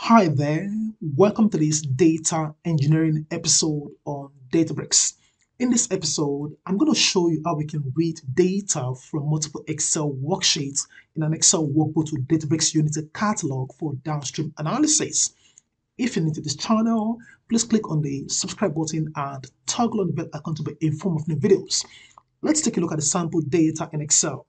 Hi there, welcome to this data engineering episode on Databricks. In this episode, I'm going to show you how we can read data from multiple Excel worksheets in an Excel workbook to Databricks Unity Catalog for downstream analysis. If you're new to this channel, please click on the subscribe button and toggle on the bell icon to be informed of new videos. Let's take a look at the sample data in Excel.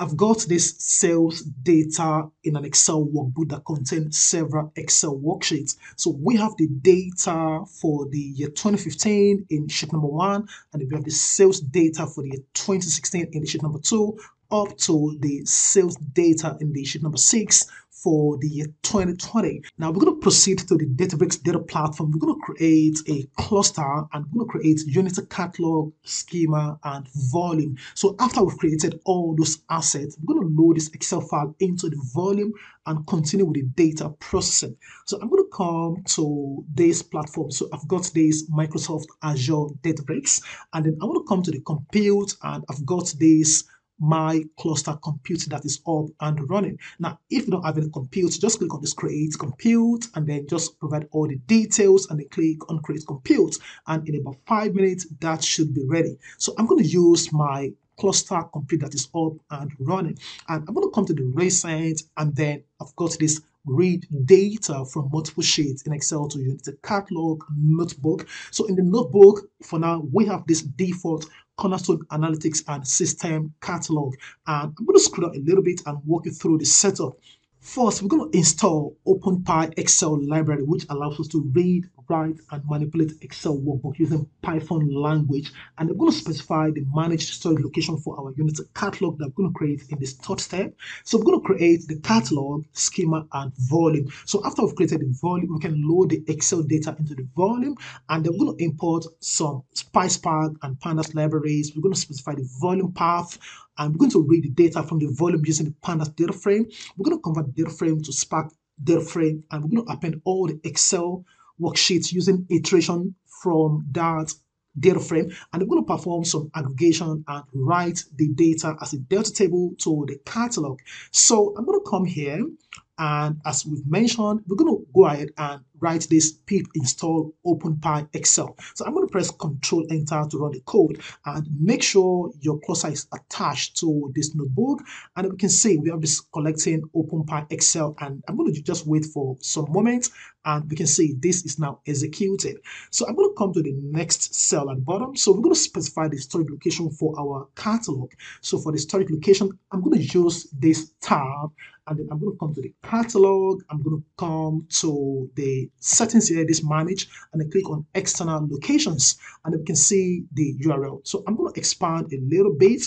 I've got this sales data in an Excel workbook that contains several Excel worksheets. So we have the data for the year 2015 in sheet number one, and we have the sales data for the year 2016 in the sheet number two, up to the sales data in the sheet number six for the year 2020. Now we're going to proceed to the Databricks data platform. We're going to create a cluster and we're going to create Unity catalog, schema, and volume. So after we've created all those assets, we're going to load this Excel file into the volume and continue with the data processing. So I'm going to come to this platform. So I've got this Microsoft Azure Databricks, and then I want to come to the compute, and I've got this my cluster compute that is up and running. Now, if you don't have any compute, just click on this create compute and then just provide all the details and then click on create compute. And in about five minutes, that should be ready. So I'm going to use my cluster compute that is up and running. And I'm going to come to the recent and then I've got this read data from multiple sheets in Excel to Unity Catalog Notebook. So in the notebook, for now, we have this default Cornerstone Analytics and System Catalog. And I'm going to scroll down a little bit and walk you through the setup. First, we're going to install openpyxl library, which allows us to read, write, and manipulate Excel workbook using Python language. And I'm going to specify the managed storage location for our Unity catalog that we're going to create in this third step. So we're going to create the catalog, schema, and volume. So after we've created the volume, we can load the Excel data into the volume, and we're going to import some PySpark and Pandas libraries. We're going to specify the volume path, and we're going to read the data from the volume using the pandas data frame. We're going to convert the data frame to Spark data frame, and we're going to append all the Excel worksheets using iteration from that data frame and I'm going to perform some aggregation and write the data as a delta table to the catalog. So i'm going to come here and as we've mentioned we're going to go ahead and write this pip install openpyxl. So i'm going to press control enter to run the code and make sure your cluster is attached to this notebook and we can see we have this collecting openpyxl and i'm going to just wait for some moments and we can see this is now executed so i'm going to come to the next cell at the bottom so we're going to specify the storage location for our catalog so for the storage location i'm going to use this tab and then I'm going to come to the catalog. I'm going to come to the settings here, this manage, and then click on external locations, and then we can see the URL. So I'm going to expand a little bit,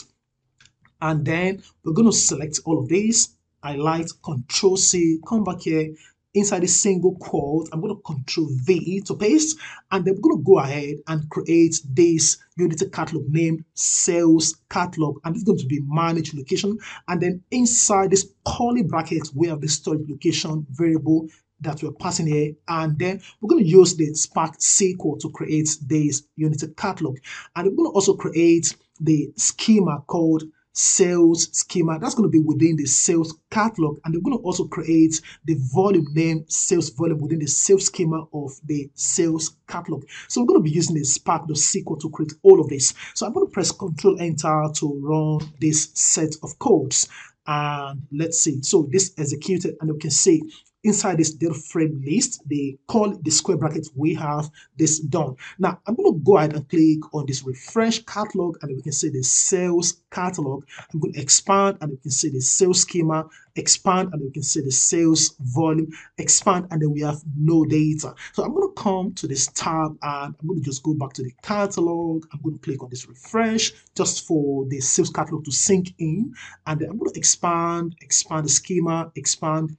and then we're going to select all of these. Highlight, Control C, come back here, inside a single quote, I'm going to control V to paste, and then we're going to go ahead and create this Unity catalog named sales catalog, and it's going to be managed location. And then inside this curly brackets, we have the storage location variable that we're passing here and then we're going to use the spark SQL to create this unity catalog and we're going to also create the schema called sales schema. That's going to be within the sales catalog and we're going to also create the volume name sales volume within the sales schema of the sales catalog. So we're going to be using the spark.sql to create all of this. So i'm going to press Control enter to run this set of codes and let's see. So this executed and you can see inside this data frame list, they call the square brackets, we have this done. Now, I'm going to go ahead and click on this refresh catalog and we can see the sales catalog. I'm going to expand and we can see the sales schema, expand and we can see the sales volume, expand and then we have no data. So I'm going to come to this tab and I'm going to just go back to the catalog. I'm going to click on this refresh just for the sales catalog to sync in and then I'm going to expand, expand the schema, expand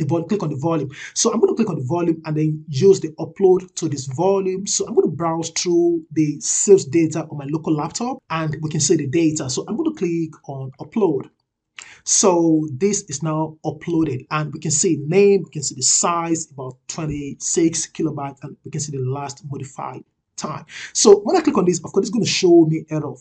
the volume, click on the volume. So I'm going to click on the volume and then use the upload to this volume. So I'm going to browse through the sales data on my local laptop and we can see the data. So I'm going to click on upload. So this is now uploaded and we can see name, we can see the size about 26 kilobytes and we can see the last modified time. So when I click on this, of course, it's going to show me error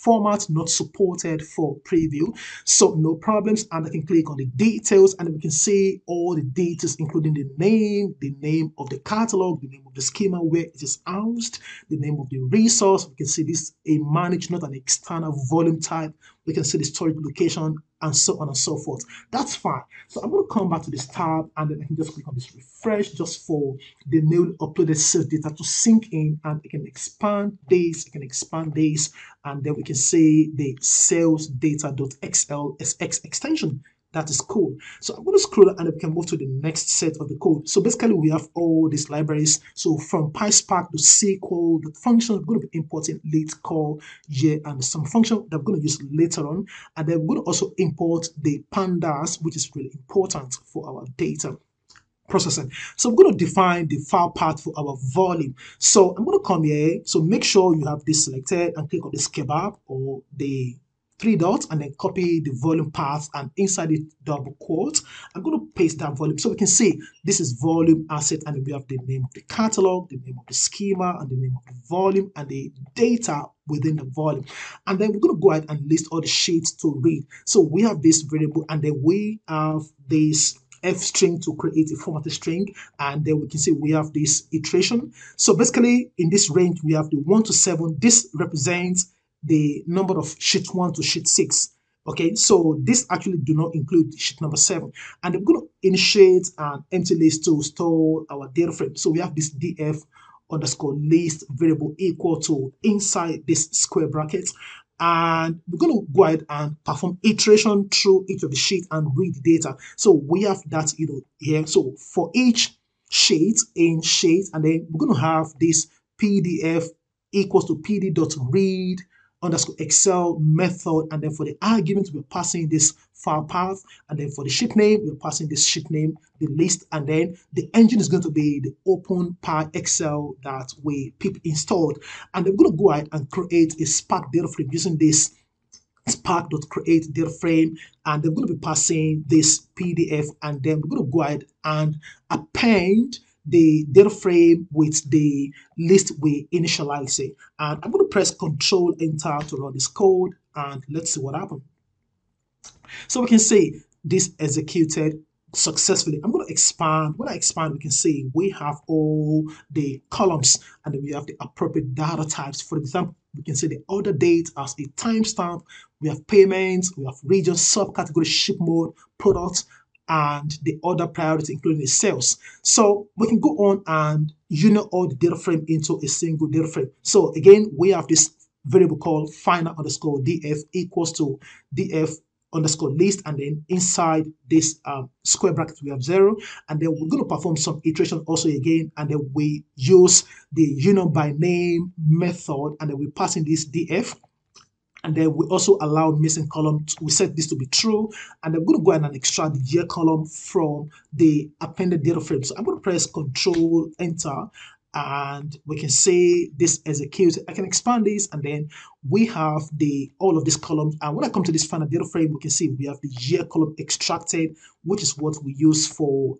format not supported for preview. So no problems. And I can click on the details and we can see all the details, including the name, the name of the catalog, the name of the schema where it is housed, the name of the resource. We can see this a managed, not an external volume type. We can see the storage location and so on and so forth. That's fine. So I'm going to come back to this tab and then I can just click on this refresh just for the new uploaded sales data to sync in and it can expand this, it can expand this, and then we can see the sales data.xlsx extension that is cool. So I'm going to scroll and we can move to the next set of the code. So basically we have all these libraries. So from PySpark to SQL, the function we're going to be importing late call, yeah, and some function that we're going to use later on. And then we're going to also import the pandas, which is really important for our data processing. So I'm going to define the file path for our volume. So I'm going to come here. So make sure you have this selected and click on this kebab or the three dots and then copy the volume path and inside it double quote. I'm going to paste that volume so we can see this is volume asset and we have the name of the catalog the name of the schema and the name of the volume and the data within the volume. And then we're going to go ahead and list all the sheets to read. So we have this variable and then we have this f string to create a formatted string and then we can see we have this iteration. So basically in this range we have the 1 to 7 this represents the number of sheet 1 to sheet 6 okay? So this actually do not include sheet number 7 and I'm going to initiate an empty list to store our data frame. So we have this df underscore list variable equal to inside this square bracket. And we're going to go ahead and perform iteration through each of the sheet and read the data. So we have that you know here. So for each sheet in sheet and then we're going to have this pdf equals to pd.read underscore Excel method. And then for the argument, we're passing this file path. And then for the sheet name, we're passing this sheet name, the list. And then the engine is going to be the Open Excel that we pip installed. And I'm going to go ahead and create a Spark data frame using this spark.create data frame and they're going to be passing this PDF and then we're going to go ahead and append the data frame with the list we initialize it. And I'm going to press Control Enter to run this code and let's see what happens. So we can see this executed successfully. I'm going to expand. When I expand, we can see we have all the columns and then we have the appropriate data types. For example, we can see the order date as a timestamp. We have payments, we have region, subcategory, ship mode, products, and the other priorities, including the sales. So we can go on and unit all the data frame into a single data frame. So again, we have this variable called final underscore df equals to df underscore list and then inside this um, square bracket we have zero and then we're going to perform some iteration also again and then we use the union by name method and then we pass in this df and then we also allow missing column to, we set this to be true. And i'm going to go ahead and extract the year column from the appended data frame. So i'm going to press control enter and we can see this execute i can expand this and then we have the all of these columns and when i come to this final data frame we can see we have the year column extracted which is what we use for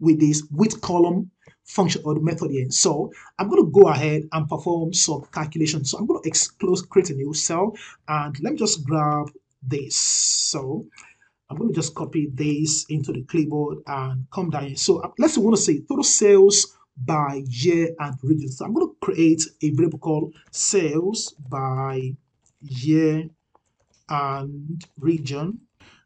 with this with column function or the method here. So I'm going to go ahead and perform some calculations. So I'm going to exclude, create a new cell and let me just grab this. So I'm going to just copy this into the clipboard and come down here. So uh, let's want to say total sales by year and region. So I'm going to create a variable called sales by year and region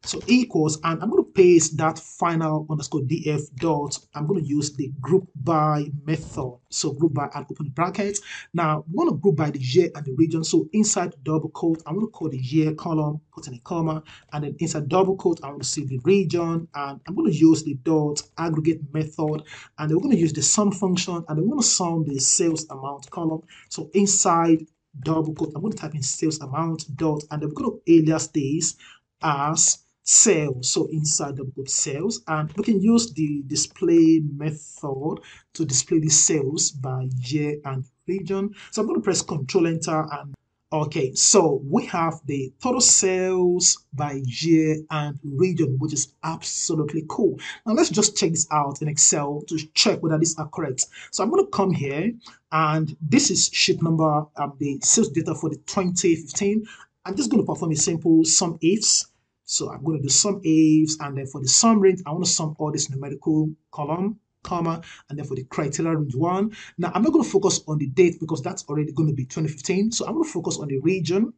so equals, and I'm going to paste that final underscore df dot. I'm going to use the group by method. So group by and open brackets. Now I'm going to group by the year and the region. So inside double quote, I'm going to call the year column, put in a comma, and then inside double quote, I'm going to see the region, and I'm going to use the dot aggregate method, and we're going to use the sum function, and we're going to sum the sales amount column. So inside double quote, I'm going to type in sales amount dot, and then we're going to alias this as sales so inside the sales and we can use the display method to display the sales by year and region so i'm going to press control enter and Okay, so we have the total sales by year and region, which is absolutely cool. Now let's just check this out in Excel to check whether these are correct. So I'm going to come here and this is sheet number um, the sales data for the 2015. I'm just going to perform a simple sum ifs. So I'm going to do sum ifs and then for the sum range, I want to sum all this numerical column comma, and then for the criteria range one. Now, I'm not going to focus on the date because that's already going to be 2015. So I'm going to focus on the region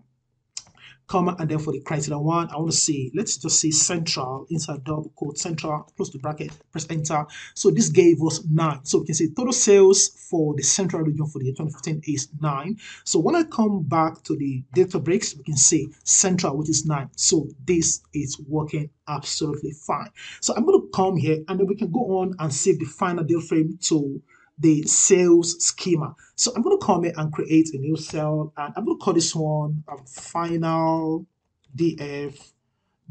comma, and then for the criteria one, I want to see, let's just say central inside double quote central, close the bracket, press enter. So this gave us nine. So we can see total sales for the central region for the year 2015 is nine. So when I come back to the Databricks, we can see central, which is nine. So this is working absolutely fine. So I'm going to come here and then we can go on and save the final deal frame to the sales schema. So I'm going to come here and create a new cell and I'm going to call this one um, final df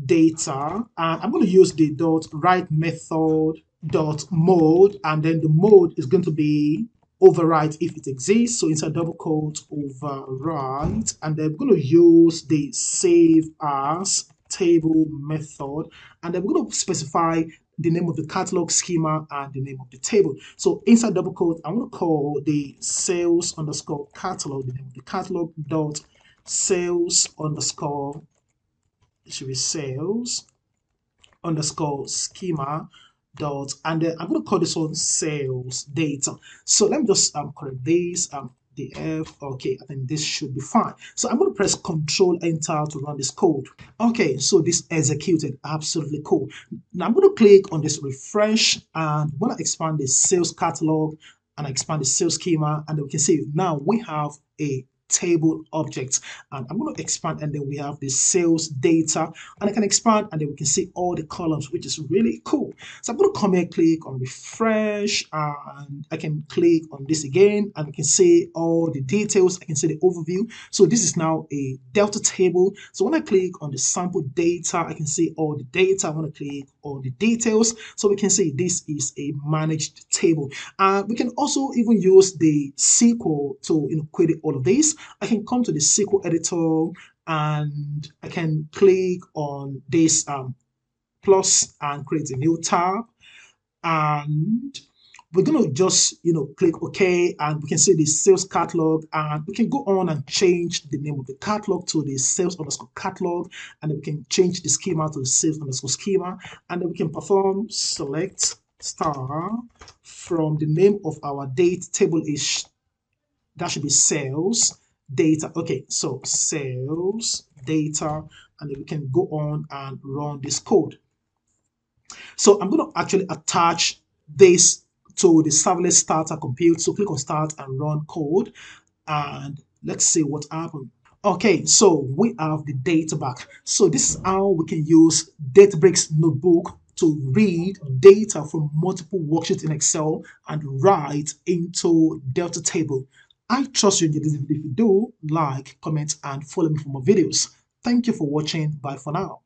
data. And I'm going to use the dot write method dot mode and then the mode is going to be overwrite if it exists. So inside double quote overwrite. And then we're going to use the save as table method. And then we're going to specify the name of the catalog schema and the name of the table. So inside double quote, I'm going to call the sales underscore catalog, the name of the catalog dot sales underscore, it should be sales underscore schema dot, and then I'm going to call this one sales data. So let me just um, correct this. Um, the F. Okay, I think this should be fine. So I'm going to press Control Enter to run this code. Okay, so this executed. Absolutely cool. Now I'm going to click on this refresh and when I expand the sales catalog and I expand the sales schema and we can see now we have a table object and I'm going to expand and then we have the sales data. And I can expand and then we can see all the columns which is really cool. So I'm going to come here click on refresh and I can click on this again and I can see all the details. I can see the overview. So this is now a delta table. So when I click on the sample data I can see all the data. I want to click on the details. So we can see this is a managed table. And we can also even use the SQL to you know query all of this I can come to the SQL editor and I can click on this um, plus and create a new tab. And we're going to just you know click ok and we can see the sales catalog and we can go on and change the name of the catalog to the sales underscore catalog and we can change the schema to the sales underscore schema and then we can perform select star from the name of our date table is that should be sales data. Okay so sales data and then we can go on and run this code. So i'm going to actually attach this to the serverless starter compute so click on start and run code and let's see what happened okay so we have the data back. So this is how we can use databricks notebook to read data from multiple worksheets in excel and write into delta table I trust you enjoyed this video. If you do, like, comment, and follow me for more videos. Thank you for watching. Bye for now.